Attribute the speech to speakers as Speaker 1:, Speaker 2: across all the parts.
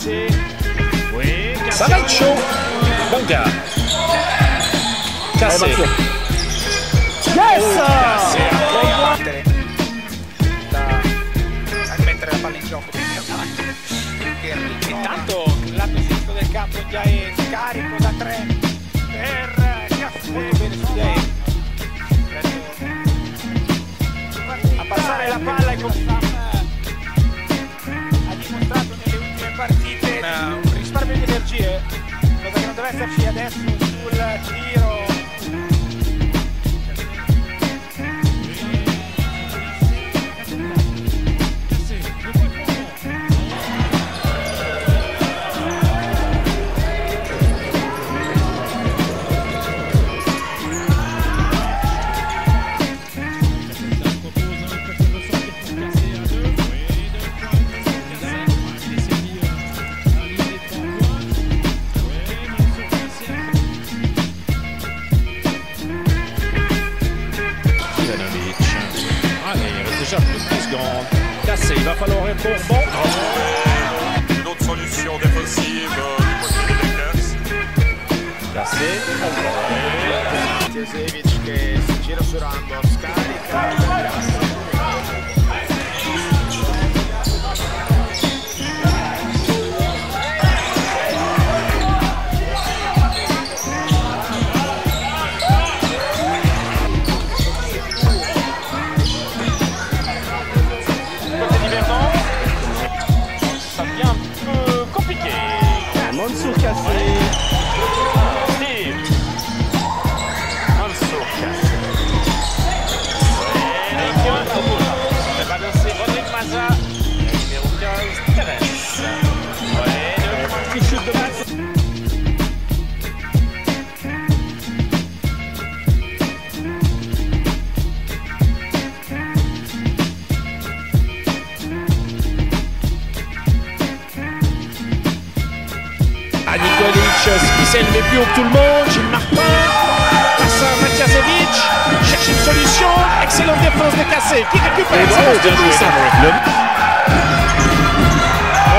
Speaker 1: Cassé. Oui, Cassé.
Speaker 2: Ça va être chaud. Bon gars. Cassé.
Speaker 3: Yes
Speaker 1: Cassé.
Speaker 4: a mettere la palla in gioco
Speaker 1: Intanto il lato sinistro del campo già è scarico da tre energie, cosa che non deve esserci adesso sul tiro.
Speaker 2: À Nikolic, qui s'est levé plus haut que tout le monde. Gilles Martin. Passe à Matiasevic. Cherche une solution. Excellente défense de Cassé. Qui récupère. Oh, bien joué, Le-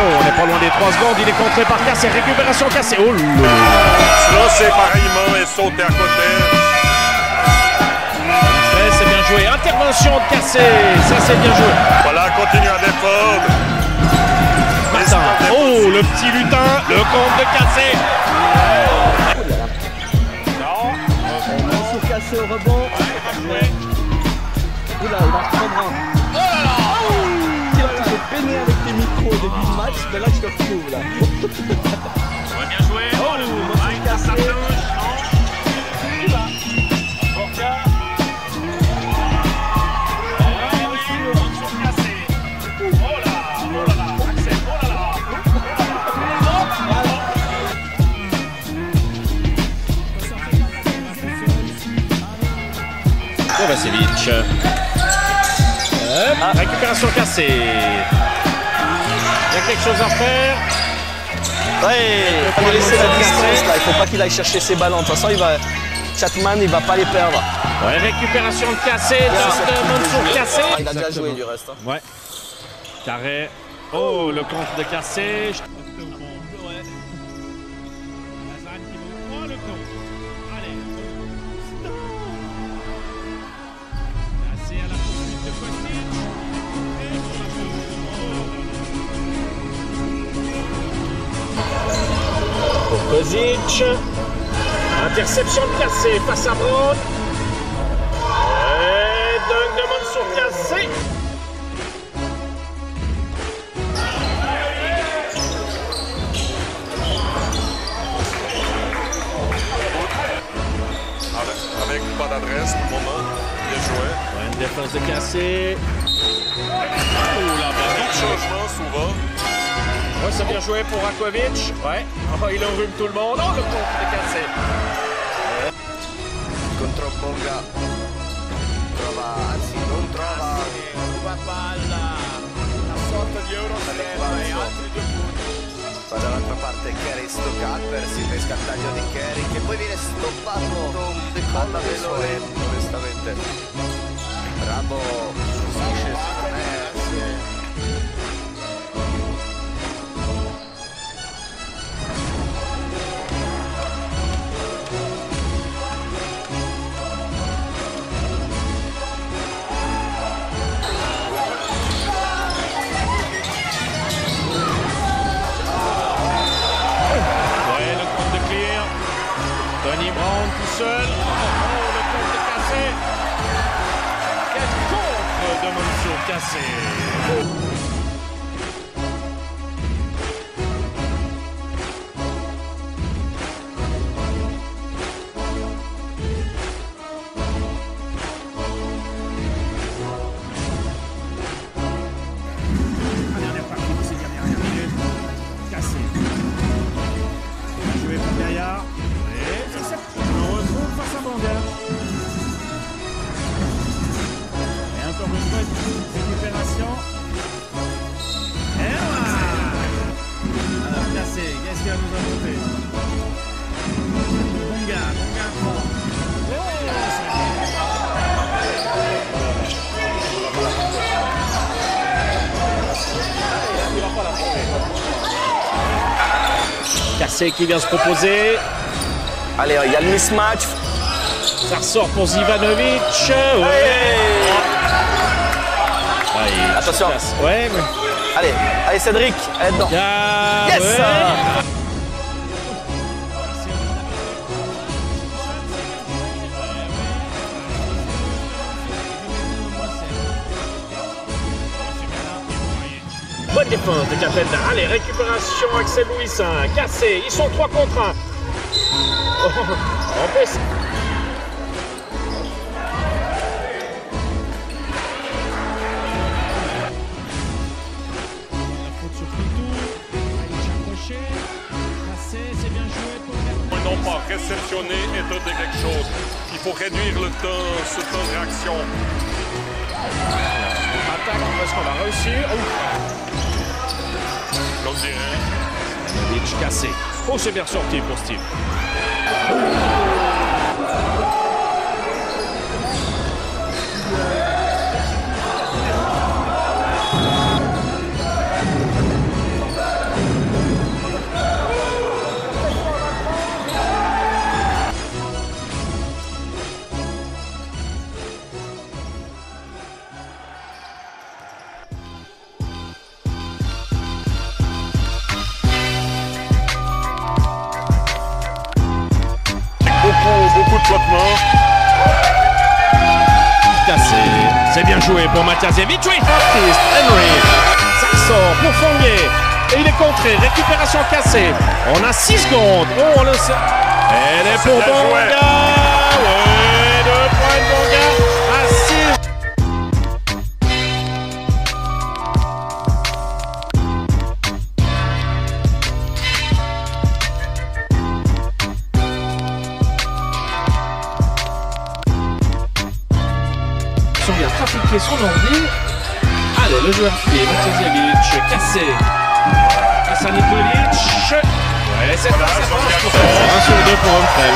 Speaker 2: Oh, on n'est pas loin des 3 secondes. Il est contré par Cassé. Récupération Cassé. Oh là
Speaker 5: c'est pareillement et sauter à côté.
Speaker 2: C'est bien joué. Intervention de Cassé. Ça, c'est bien joué.
Speaker 5: Voilà, continue à défendre.
Speaker 2: Le petit lutin. Le compte de Cassé.
Speaker 1: Non,
Speaker 3: cassé au rebond. Oula, il va reprendre un. Oh là là Tu peiné avec tes micros au début du match, mais là je te retrouve là.
Speaker 2: Kovacevic. Hop, Récupération cassée. Il y a quelque chose à faire.
Speaker 3: Ouais, il faut laisser la distance là, il faut pas qu'il aille chercher ses ballons. De toute façon, il va... Chatman, il va pas les perdre.
Speaker 2: Ouais, récupération de cassé, cassé.
Speaker 3: Il a déjà joué du reste. hein.
Speaker 2: Ouais. Carré. Oh, le contre de cassé. Kozic. Interception de cassé face à Braun. Et dunk de Mansour cassé.
Speaker 5: Avec, avec pas d'adresse pour le moment. Bien joué.
Speaker 2: Ouais, une défense de cassé. Oh
Speaker 5: Beaucoup de changements souvent.
Speaker 2: Ouais, ça bien joué pour Rakovic. Ouais. Oh, il enrhume tout le monde. Oh, le contre de cassé.
Speaker 4: contro Bonga trova anzi non trova
Speaker 1: Ruba palla. Una sorta di Eurostep e altri due punti.
Speaker 4: va dall'altra parte Kerry stoccato per si pesca il taglio di Kerry che poi viene stoppato palla veloce onestamente Rambo
Speaker 2: Qui vient se proposer.
Speaker 3: Allez, il y a le mismatch.
Speaker 2: Ça ressort pour Zivanovic. Ouais.
Speaker 3: Attention.
Speaker 2: Ouais, mais.
Speaker 3: Allez, allez Cédric, allez dedans.
Speaker 2: Ah,
Speaker 3: Yes
Speaker 2: ouais. Bonne défense de Capel. Allez, récupération, Axel Louis, cassé. Ils sont 3 contre 1. Oh, en plus.
Speaker 5: N'ont pas réceptionné et tenté quelque chose. Il faut réduire le temps, ce temps de réaction.
Speaker 2: Attaque, parce qu'on a reçu.
Speaker 5: L'on dirait.
Speaker 2: Mitch cassé. Oh, c'est bien sorti pour Steve.
Speaker 5: Flottement.
Speaker 2: C'est bien joué pour Matiasevich. Oui, Baptiste. Henry. Ça sort pour Fournier. Et il est contré. Récupération cassée. On a 6 secondes. Oh, on le sait. Elle est pour. Bonga. Son ordi. Allez, le joueur pied, Matiasevich, cassé. Ouais, c'est ça passe pour sur Humphrey.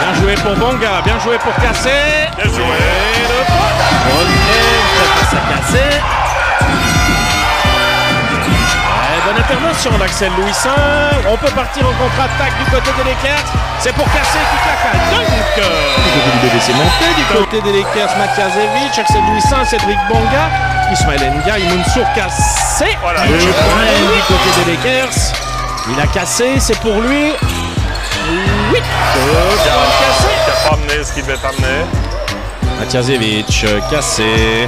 Speaker 2: Bien joué pour Bonga, bien joué pour Cassé.
Speaker 5: Bien joué.
Speaker 2: Et le point. Humphrey face à Cassé. Intervention d'Axel Louisin. On peut partir en contre-attaque du côté des Lakers. C'est pour Cassé qui claque dunk. Du côté du BBC monté, du côté des Lakers, Matiasevich, Axel Louisin, Cédric Bonga, Ismaël Ndiaye, Mansour Cassé.
Speaker 5: Voilà.
Speaker 2: Le point du côté des Lakers. Il a cassé, c'est pour lui. Oui,
Speaker 5: n'a pas amené ce qu'il devait amener.
Speaker 2: Matiasevich, euh, cassé.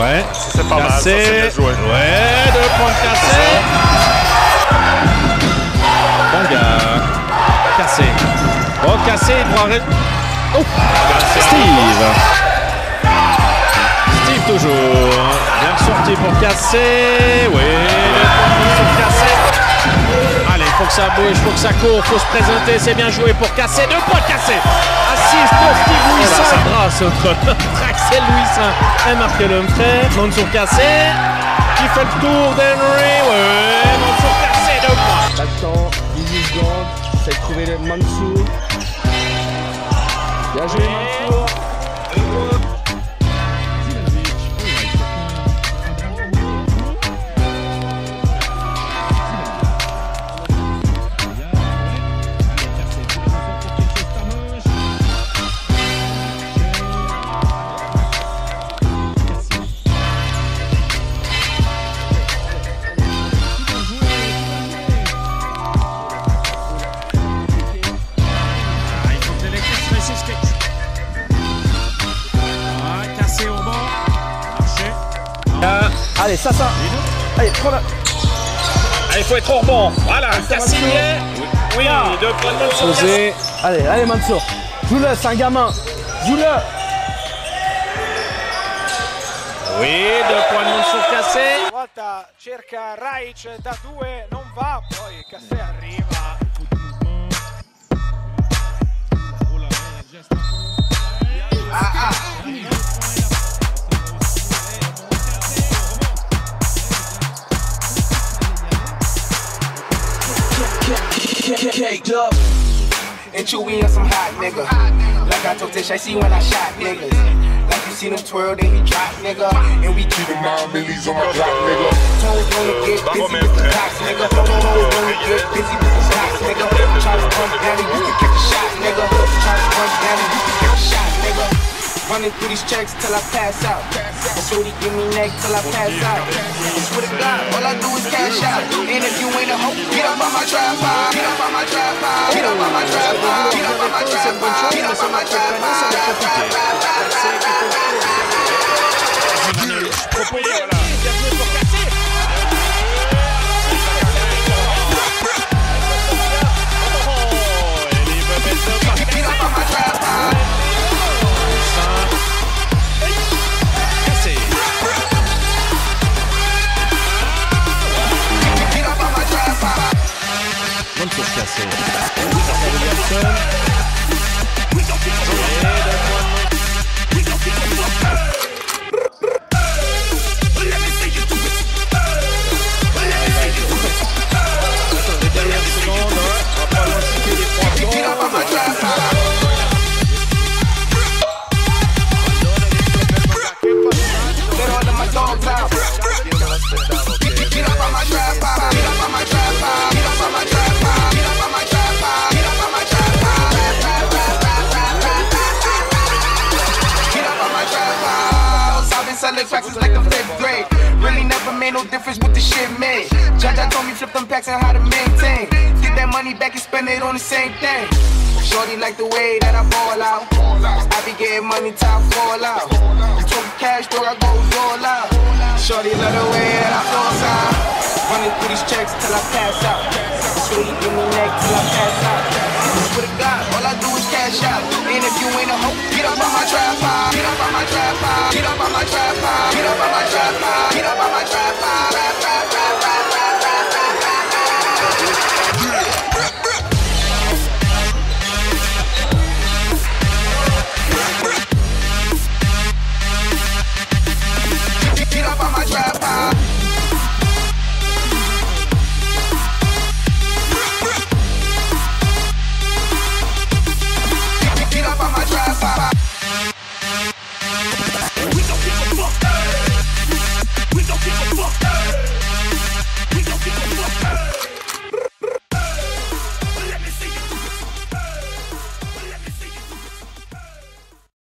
Speaker 2: Ouais.
Speaker 5: C'est pas mal, ça, c'est bien joué.
Speaker 2: Ouais, deux points cassés. Cassé. Bon, cassé, il pourra arrêter. Oh Steve. Steve toujours. Bien sorti pour casser. Oui, sur cassé. Allez, il faut que ça bouge, il faut que ça court, faut se présenter. C'est bien joué pour casser. Deux points cassés. Assise pour Steve Louisin. ça brasse entre Axel Louisin et Markel Humphrey. Mansour cassé. Qui fait le tour d'Henry. Ouais, Mansour cassé.
Speaker 3: Temps, 18 secondes. C'est de trouver le Mansour. Bien joué Mansour. Ça, ça. Allez, prends la.
Speaker 2: Allez, il faut être hors bon. Voilà, Cassigné. Oui, deux points de sur Cassé.
Speaker 3: Posé. Allez, allez, Mansour. Joue-le, c'est un gamin. Joue-le.
Speaker 2: Oui, deux points de sur Cassé.
Speaker 1: Volta cerca Raic da due, non va, poi Cassè arriva.
Speaker 6: Caked up. And Chewy on some hot nigga. Like I told Tish, I see when I shot niggas. Like you seen him twirl, then he drop nigga. And we keep the nine millies on my drop nigga. Toes wanna get busy with the cops nigga. Toes wanna get busy with the cops nigga. Try to punch down, he used to catch a shot nigga. Try to punch down, he used to catch a shot nigga. Running through these checks till I pass out. Shorty give me neck till I pass out. I swear to God, all I do is cash out. And if you ain't a hoe, get up on my tripod. Get up on my tripod. Get up on my tripod. Get up on my tripod. Get up on my Get
Speaker 2: Mansour
Speaker 6: tracks like the fifth grade. Really never made no difference what the shit made. Jaja told me flip them packs and how to maintain. Get that money back and spend it on the same thing. Shorty like the way that I ball out. I be getting money I fall out. Talk cash, though I go all out. Shorty love the way that I floss out. Running through these checks till I pass out till you give me neck till I pass out. Swear to God, all I do is cash out. And if you ain't a hoe, get up on my tripod. Get up on my tripod. Get up on my tripod. Get up on my tripod. Get up on my tripod.